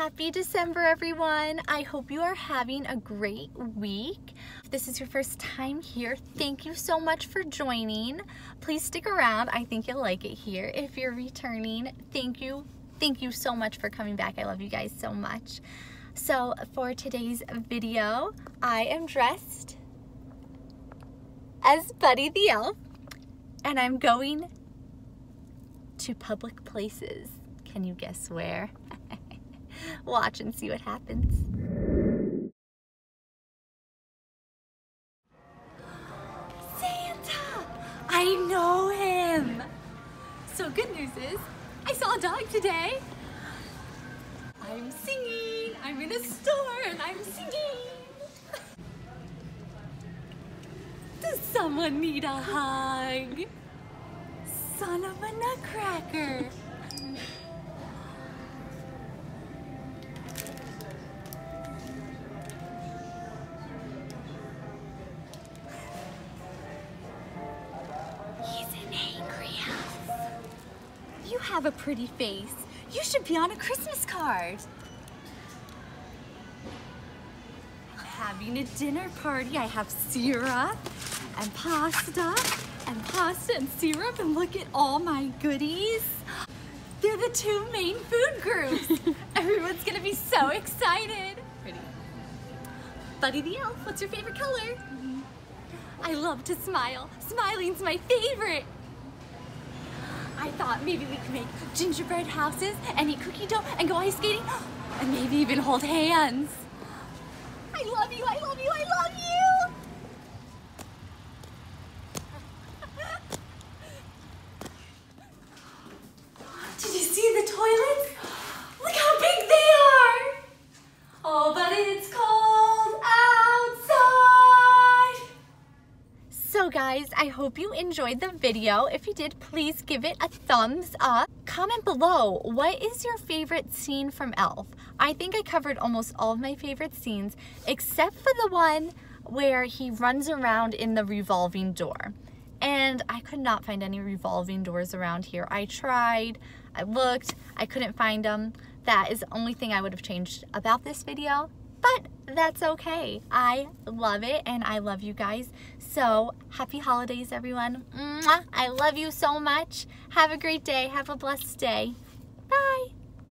Happy December, everyone. I hope you are having a great week. If this is your first time here, thank you so much for joining. Please stick around. I think you'll like it here. If you're returning, thank you. Thank you so much for coming back. I love you guys so much. So for today's video, I am dressed as Buddy the Elf, and I'm going to public places. Can you guess where? Watch and see what happens. Santa! I know him! So good news is, I saw a dog today. I'm singing. I'm in a store and I'm singing. Does someone need a hug? Son of a nutcracker. Have a pretty face. You should be on a Christmas card. Having a dinner party. I have syrup and pasta and pasta and syrup and look at all my goodies. They're the two main food groups. Everyone's gonna be so excited. Ready? Buddy the Elf, what's your favorite color? Mm-hmm. I love to smile. Smiling's my favorite. I thought maybe we could make gingerbread houses and eat cookie dough and go ice skating and maybe even hold hands. I love you, I love you! Did you see the toilets? Look how big they are! Oh, but it's cold outside! So guys, I hope you enjoyed the video. If you did, please give it a thumbs up. Comment below, what is your favorite scene from Elf? I think I covered almost all of my favorite scenes, except for the one where he runs around in the revolving door. And I could not find any revolving doors around here. I tried, I looked, I couldn't find them. That is the only thing I would have changed about this video, but that's okay. I love it and I love you guys. So happy holidays, everyone. Mwah! I love you so much. Have a great day. Have a blessed day. Bye.